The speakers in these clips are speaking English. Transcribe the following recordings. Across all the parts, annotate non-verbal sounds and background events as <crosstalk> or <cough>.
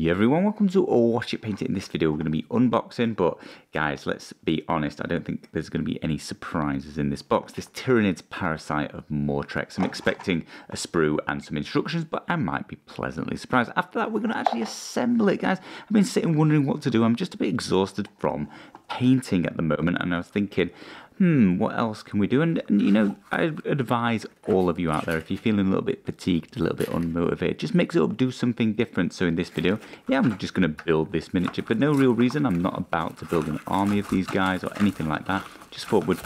Hey everyone, welcome to All Watch It Paint It. In this video, we're going to be unboxing, but guys, let's be honest, I don't think there's going to be any surprises in this box. This Tyranids Parasite of Mortrex. I'm expecting a sprue and some instructions, but I might be pleasantly surprised. After that, we're going to actually assemble it, guys. I've been sitting wondering what to do. I'm just a bit exhausted from painting at the moment, and I was thinking, hmm, what else can we do? And, and, you know, I advise all of you out there, if you're feeling a little bit fatigued, a little bit unmotivated, just mix it up, do something different. So in this video, yeah, I'm just going to build this miniature for no real reason. I'm not about to build an army of these guys or anything like that. Just thought we'd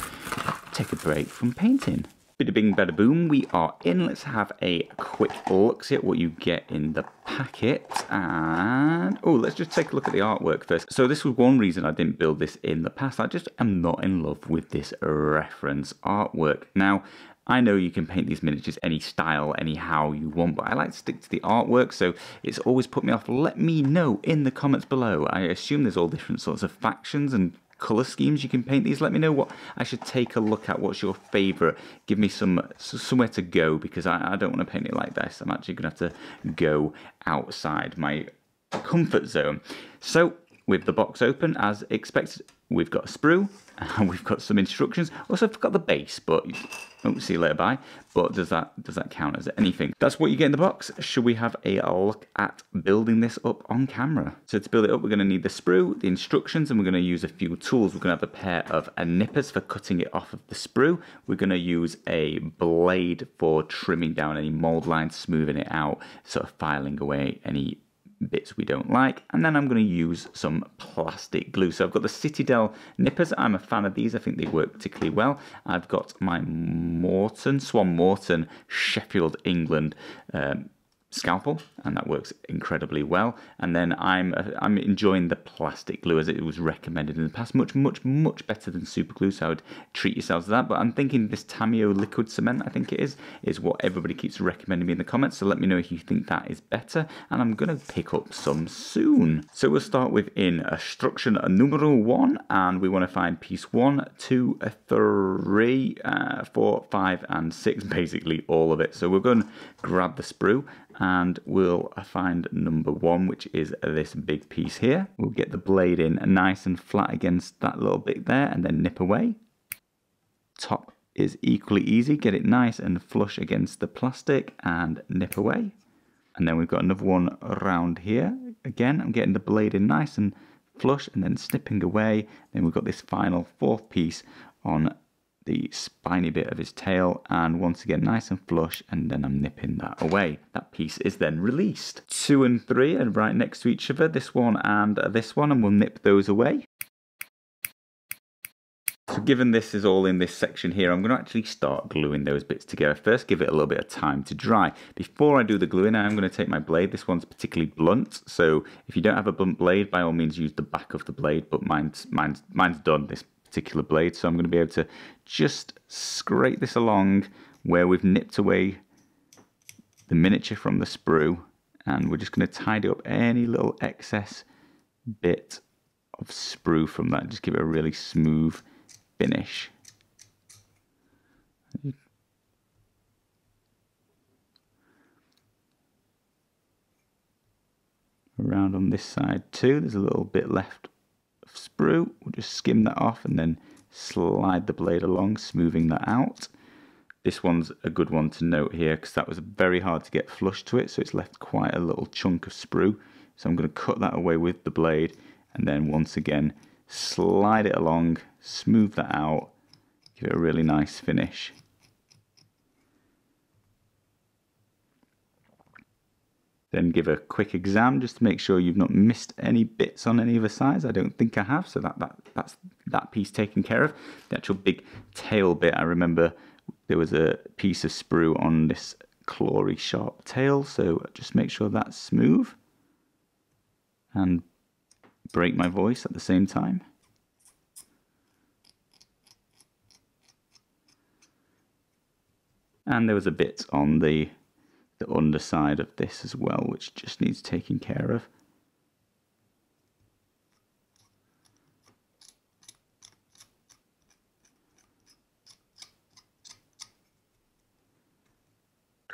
take a break from painting. Bada bing, bada boom, we are in. Let's have a quick look, at what you get in the packet. And, oh, let's just take a look at the artwork first. So this was one reason I didn't build this in the past. I just am not in love with this reference artwork. Now, I know you can paint these miniatures any style, anyhow you want, but I like to stick to the artwork, so it's always put me off. Let me know in the comments below. I assume there's all different sorts of factions and color schemes you can paint these. Let me know what I should take a look at what's your favorite give me some somewhere to go because I, I don't want to paint it like this. I'm actually gonna have to go outside my comfort zone. So with the box open as expected we've got a sprue <laughs> and we've got some instructions. Also, I've got the base, but oh, see you later, bye. But does that does that count as anything? That's what you get in the box. Should we have a look at building this up on camera? So to build it up, we're going to need the sprue, the instructions, and we're going to use a few tools. We're going to have a pair of nippers for cutting it off of the sprue. We're going to use a blade for trimming down any mold lines, smoothing it out, sort of filing away any bits we don't like. And then I'm going to use some plastic glue. So I've got the Citadel nippers. I'm a fan of these. I think they work particularly well. I've got my Morton, Swan Morton, Sheffield, England um, scalpel and that works incredibly well. And then I'm uh, I'm enjoying the plastic glue as it was recommended in the past. Much much much better than super glue so I would treat yourselves to that. But I'm thinking this Tamiya liquid cement I think it is is what everybody keeps recommending me in the comments. So let me know if you think that is better and I'm gonna pick up some soon. So we'll start with in instruction numero one and we want to find piece one two three uh, four five and six <laughs> basically all of it. So we're going to grab the sprue and we'll find number one, which is this big piece here. We'll get the blade in nice and flat against that little bit there and then nip away. Top is equally easy. Get it nice and flush against the plastic and nip away. And then we've got another one around here. Again, I'm getting the blade in nice and flush and then snipping away. Then we've got this final fourth piece on the spiny bit of his tail and once again nice and flush and then I'm nipping that away. That piece is then released. Two and three are right next to each other, this one and this one and we'll nip those away. So given this is all in this section here, I'm going to actually start gluing those bits together. First, give it a little bit of time to dry. Before I do the gluing, I'm going to take my blade. This one's particularly blunt, so if you don't have a blunt blade, by all means use the back of the blade, but mine's, mine's, mine's done. This particular blade. So I'm going to be able to just scrape this along where we've nipped away the miniature from the sprue and we're just going to tidy up any little excess bit of sprue from that. Just give it a really smooth finish. Around on this side too, there's a little bit left sprue. We'll just skim that off and then slide the blade along, smoothing that out. This one's a good one to note here because that was very hard to get flush to it, so it's left quite a little chunk of sprue. So I'm going to cut that away with the blade and then once again slide it along, smooth that out, give it a really nice finish. Then give a quick exam just to make sure you've not missed any bits on any of the sides. I don't think I have, so that, that that's that piece taken care of. The actual big tail bit, I remember there was a piece of sprue on this clawy sharp tail, so just make sure that's smooth and break my voice at the same time. And there was a bit on the the underside of this as well, which just needs taking care of.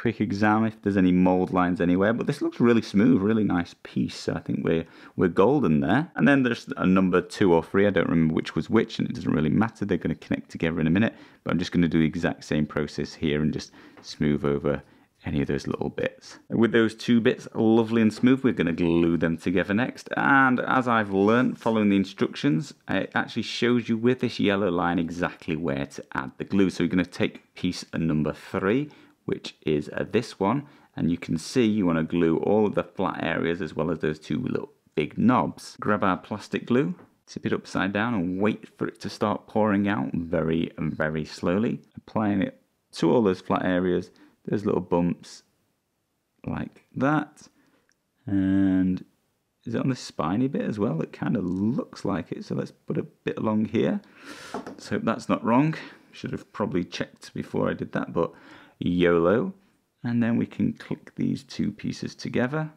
quick exam if there's any mold lines anywhere. But this looks really smooth, really nice piece. I think we're we're golden there. And then there's a number two or three. I don't remember which was which, and it doesn't really matter. They're going to connect together in a minute. But I'm just going to do the exact same process here and just smooth over any of those little bits. With those two bits lovely and smooth, we're going to glue them together next. And as I've learnt following the instructions, it actually shows you with this yellow line exactly where to add the glue. So you're going to take piece number three, which is uh, this one, and you can see you want to glue all of the flat areas as well as those two little big knobs. Grab our plastic glue, tip it upside down and wait for it to start pouring out very, very slowly, applying it to all those flat areas there's little bumps like that. And is it on the spiny bit as well? It kind of looks like it. So let's put a bit along here. Let's hope that's not wrong. Should have probably checked before I did that, but YOLO. And then we can click these two pieces together.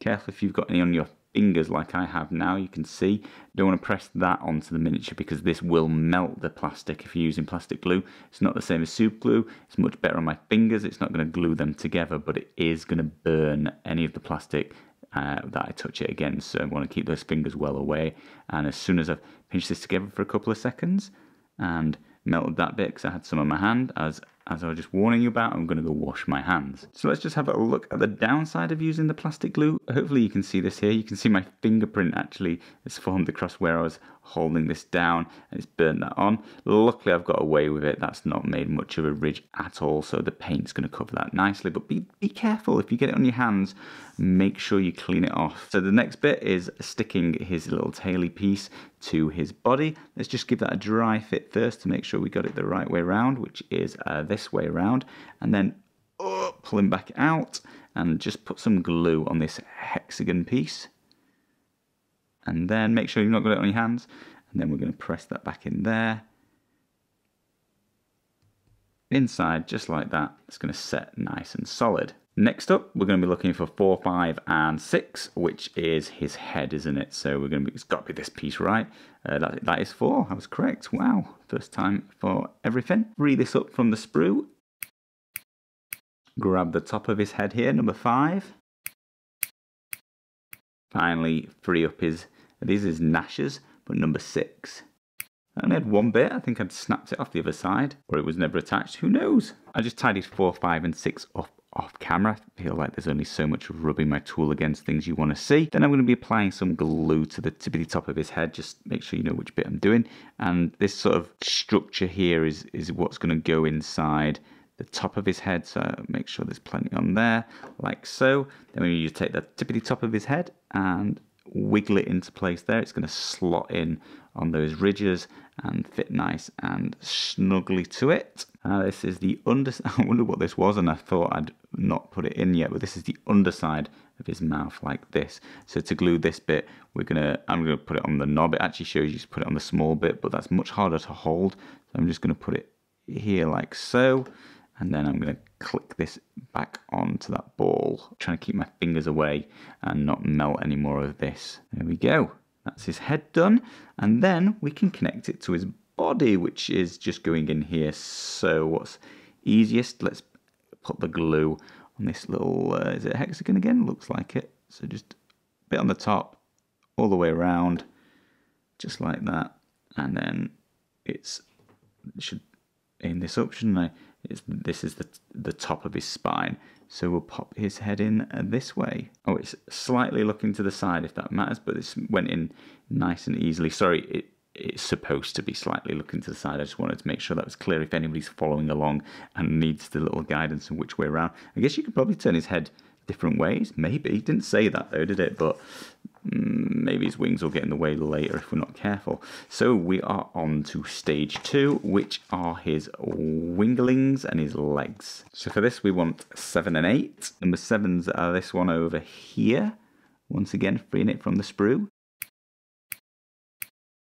Careful if you've got any on your fingers like I have now, you can see. Don't want to press that onto the miniature because this will melt the plastic if you're using plastic glue. It's not the same as super glue. It's much better on my fingers. It's not going to glue them together, but it is going to burn any of the plastic uh, that I touch it against. So I want to keep those fingers well away. And as soon as I've pinched this together for a couple of seconds and melted that bit because I had some on my hand as as I was just warning you about, I'm going to go wash my hands. So let's just have a look at the downside of using the plastic glue. Hopefully you can see this here. You can see my fingerprint actually is formed across where I was holding this down and it's burnt that on. Luckily I've got away with it. That's not made much of a ridge at all. So the paint's going to cover that nicely. But be, be careful if you get it on your hands, make sure you clean it off. So the next bit is sticking his little taily piece to his body. Let's just give that a dry fit first to make sure we got it the right way around, which is uh, this way around. And then pull him back out and just put some glue on this hexagon piece. And then make sure you've not got it on your hands. And then we're going to press that back in there. Inside, just like that, it's going to set nice and solid. Next up, we're going to be looking for 4, 5, and 6, which is his head, isn't it? So we're going to be, it's got to be this piece, right? Uh, that, that is 4, I was correct. Wow, first time for everything. Free this up from the sprue. Grab the top of his head here, number 5. Finally, free up his, these is Gnash's, but number 6. I only had one bit. I think I'd snapped it off the other side, or it was never attached. Who knows? I just tidied four, five, and six up off camera. I feel like there's only so much rubbing my tool against things you want to see. Then I'm going to be applying some glue to the tippity top of his head. Just make sure you know which bit I'm doing. And this sort of structure here is, is what's going to go inside the top of his head. So make sure there's plenty on there, like so. Then we need to take the tippity top of his head and wiggle it into place there. It's going to slot in on those ridges and fit nice and snugly to it. Uh, this is the under. <laughs> I wonder what this was, and I thought I'd not put it in yet, but this is the underside of his mouth like this. So to glue this bit, we're gonna. I'm gonna put it on the knob. It actually shows you to put it on the small bit, but that's much harder to hold. So I'm just gonna put it here like so, and then I'm gonna click this back onto that ball. I'm trying to keep my fingers away and not melt any more of this. There we go. That's his head done. And then we can connect it to his body, which is just going in here. So what's easiest? Let's put the glue on this little, uh, is it hexagon again? Looks like it. So just a bit on the top, all the way around, just like that. And then it's, it should aim this option. I? This is the, the top of his spine. So we'll pop his head in this way. Oh, it's slightly looking to the side if that matters, but this went in nice and easily. Sorry, it, it's supposed to be slightly looking to the side. I just wanted to make sure that was clear if anybody's following along and needs the little guidance on which way around. I guess you could probably turn his head different ways. Maybe. Didn't say that though, did it? But Mm, maybe his wings will get in the way later if we're not careful. So we are on to stage two, which are his winglings and his legs. So for this, we want seven and eight. Number sevens are this one over here. Once again, freeing it from the sprue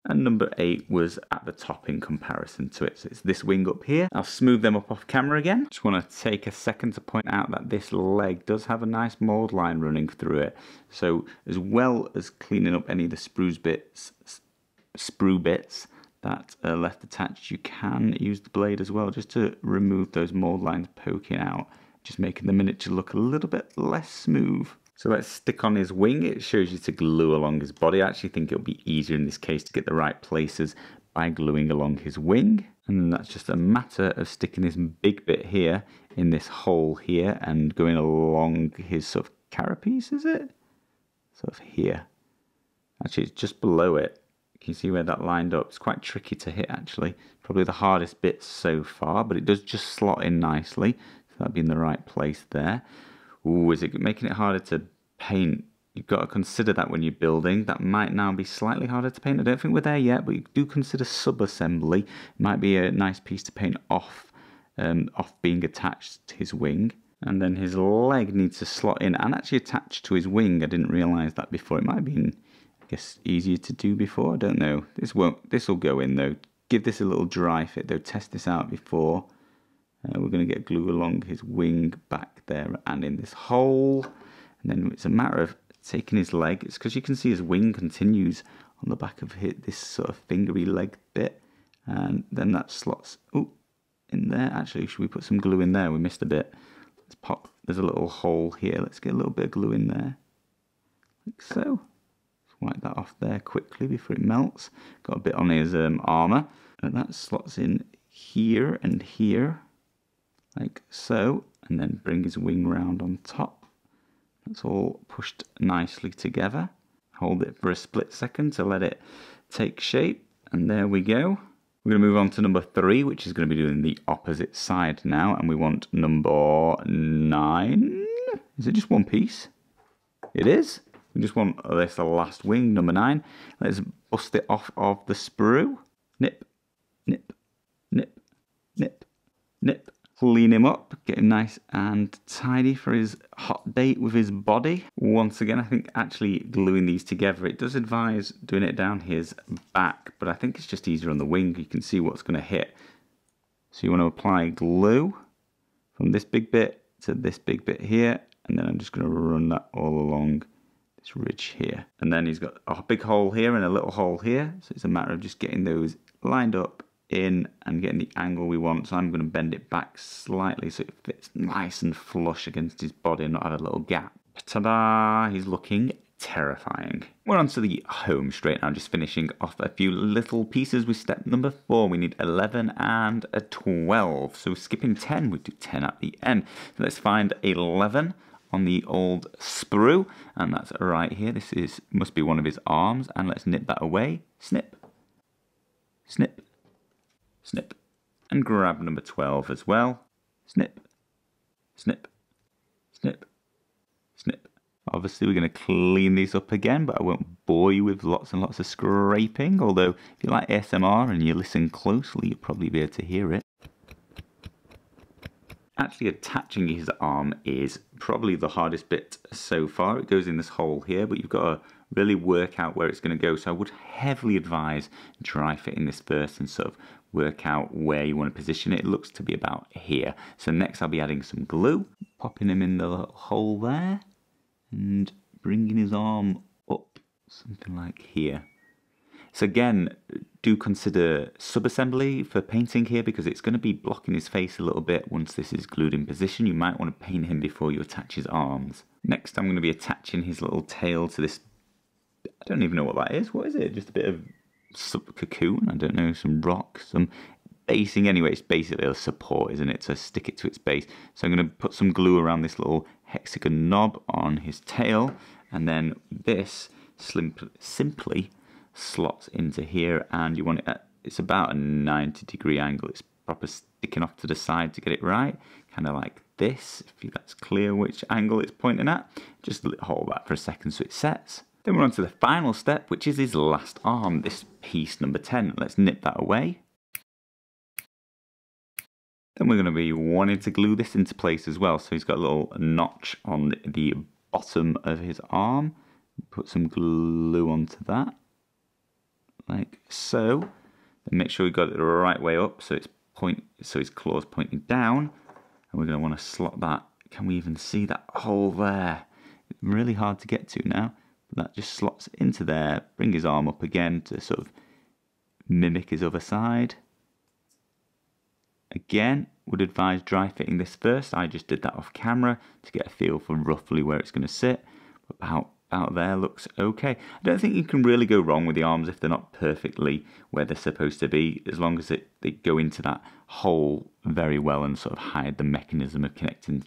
and number 8 was at the top in comparison to it. So it's this wing up here. I'll smooth them up off camera again. Just want to take a second to point out that this leg does have a nice mold line running through it. So as well as cleaning up any of the bits, sprue bits that are left attached, you can use the blade as well just to remove those mold lines poking out just making the miniature look a little bit less smooth. So let's stick on his wing. It shows you to glue along his body. I actually think it'll be easier in this case to get the right places by gluing along his wing. And that's just a matter of sticking this big bit here in this hole here and going along his sort of carapace, is it? Sort of here. Actually, it's just below it. Can you see where that lined up? It's quite tricky to hit, actually. Probably the hardest bit so far, but it does just slot in nicely. So that'd be in the right place there. Ooh, is it making it harder to paint? You've got to consider that when you're building. That might now be slightly harder to paint. I don't think we're there yet, but you do consider sub-assembly. It might be a nice piece to paint off, um, off being attached to his wing. And then his leg needs to slot in and actually attach to his wing. I didn't realise that before. It might have been, I guess, easier to do before. I don't know. This won't. This will go in though. Give this a little dry fit though. Test this out before. Uh, we're going to get glue along his wing back there and in this hole. And then it's a matter of taking his leg. It's because you can see his wing continues on the back of his, this sort of fingery leg bit. And then that slots oh, in there. Actually, should we put some glue in there? We missed a bit. Let's pop, there's a little hole here. Let's get a little bit of glue in there. Like so. Let's wipe that off there quickly before it melts. Got a bit on his um, armour. And that slots in here and here like so, and then bring his wing round on top. That's all pushed nicely together. Hold it for a split second to let it take shape, and there we go. We're going to move on to number three, which is going to be doing the opposite side now, and we want number nine. Is it just one piece? It is. We just want this last wing, number nine. Let's bust it off of the sprue. Nip, nip, nip, nip, nip clean him up, get him nice and tidy for his hot date with his body. Once again, I think actually gluing these together, it does advise doing it down his back, but I think it's just easier on the wing. You can see what's going to hit. So you want to apply glue from this big bit to this big bit here, and then I'm just going to run that all along this ridge here. And then he's got a big hole here and a little hole here, so it's a matter of just getting those lined up in and getting the angle we want. So I'm going to bend it back slightly so it fits nice and flush against his body and not have a little gap. Ta-da! He's looking terrifying. We're on to the home straight now, just finishing off a few little pieces with step number four. We need 11 and a 12. So skipping 10, we do 10 at the end. So let's find 11 on the old sprue, and that's right here. This is must be one of his arms, and let's nip that away. Snip, snip, snip. And grab number 12 as well. Snip, snip, snip, snip. Obviously, we're going to clean these up again, but I won't bore you with lots and lots of scraping. Although, if you like ASMR and you listen closely, you'll probably be able to hear it. Actually, attaching his arm is probably the hardest bit so far. It goes in this hole here, but you've got to really work out where it's going to go. So I would heavily advise dry fitting this first and sort of work out where you want to position it. It looks to be about here. So next I'll be adding some glue, popping him in the hole there, and bringing his arm up, something like here. So again, do consider sub-assembly for painting here because it's going to be blocking his face a little bit once this is glued in position. You might want to paint him before you attach his arms. Next I'm going to be attaching his little tail to this, I don't even know what that is. What is it? Just a bit of some cocoon, I don't know, some rock, some basing. Anyway, it's basically a support, isn't it, to stick it to its base. So I'm going to put some glue around this little hexagon knob on his tail, and then this simply slots into here, and you want it at, it's about a 90 degree angle. It's proper sticking off to the side to get it right, kind of like this, if that's clear which angle it's pointing at. Just hold that for a second so it sets. Then we're on to the final step, which is his last arm, this piece number 10. Let's nip that away. Then we're going to be wanting to glue this into place as well. So he's got a little notch on the bottom of his arm. Put some glue onto that, like so. Then make sure we got it the right way up, so it's point, so his claws pointing down. And we're going to want to slot that. Can we even see that hole there? Really hard to get to now that just slots into there. Bring his arm up again to sort of mimic his other side. Again, would advise dry fitting this first. I just did that off camera to get a feel for roughly where it's going to sit. About out there looks okay. I don't think you can really go wrong with the arms if they're not perfectly where they're supposed to be, as long as it, they go into that hole very well and sort of hide the mechanism of connecting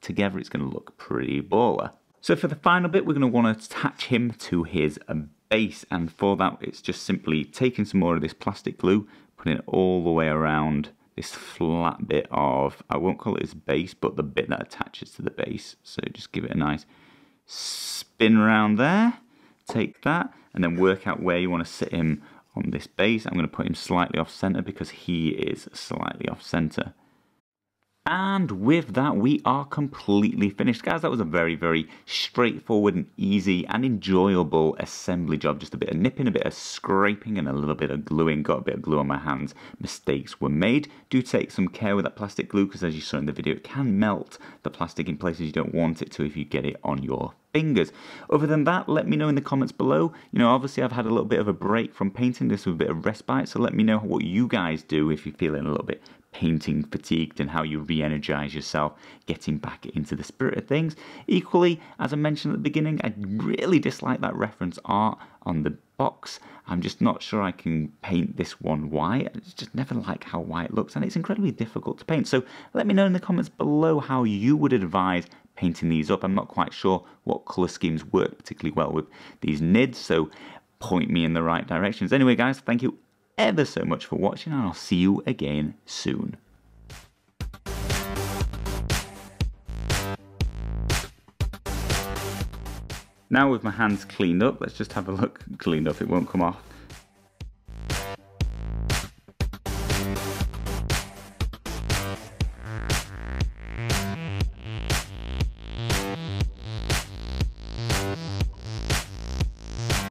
together, it's going to look pretty baller. So for the final bit, we're going to want to attach him to his um, base, and for that, it's just simply taking some more of this plastic glue, putting it all the way around this flat bit of, I won't call it his base, but the bit that attaches to the base. So just give it a nice spin around there, take that, and then work out where you want to sit him on this base. I'm going to put him slightly off center because he is slightly off center. And with that, we are completely finished. Guys, that was a very, very straightforward and easy and enjoyable assembly job. Just a bit of nipping, a bit of scraping, and a little bit of gluing. Got a bit of glue on my hands. Mistakes were made. Do take some care with that plastic glue because as you saw in the video, it can melt the plastic in places you don't want it to if you get it on your fingers. Other than that, let me know in the comments below. You know, obviously I've had a little bit of a break from painting this with a bit of respite, so let me know what you guys do if you're feeling a little bit painting fatigued and how you re-energize yourself getting back into the spirit of things. Equally as i mentioned at the beginning i really dislike that reference art on the box. I'm just not sure i can paint this one white. I just never like how white looks and it's incredibly difficult to paint. So let me know in the comments below how you would advise painting these up. I'm not quite sure what color schemes work particularly well with these nids so point me in the right directions. Anyway guys thank you ever so much for watching and I'll see you again soon. Now with my hands cleaned up, let's just have a look cleaned up, it won't come off.